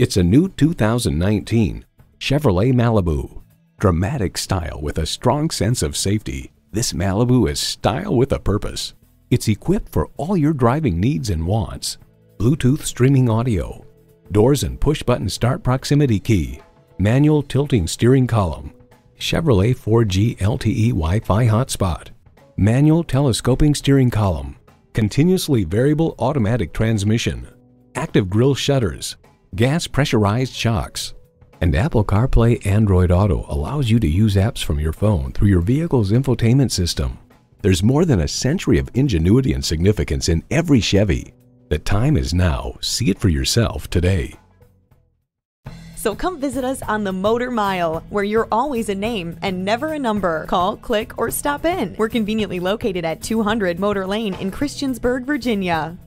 It's a new 2019 Chevrolet Malibu. Dramatic style with a strong sense of safety. This Malibu is style with a purpose. It's equipped for all your driving needs and wants. Bluetooth streaming audio, doors and push-button start proximity key, manual tilting steering column, Chevrolet 4G LTE Wi-Fi hotspot, manual telescoping steering column, continuously variable automatic transmission, active grille shutters, gas pressurized shocks, and Apple CarPlay Android Auto allows you to use apps from your phone through your vehicle's infotainment system. There's more than a century of ingenuity and significance in every Chevy. The time is now. See it for yourself today. So come visit us on the Motor Mile, where you're always a name and never a number. Call, click, or stop in. We're conveniently located at 200 Motor Lane in Christiansburg, Virginia.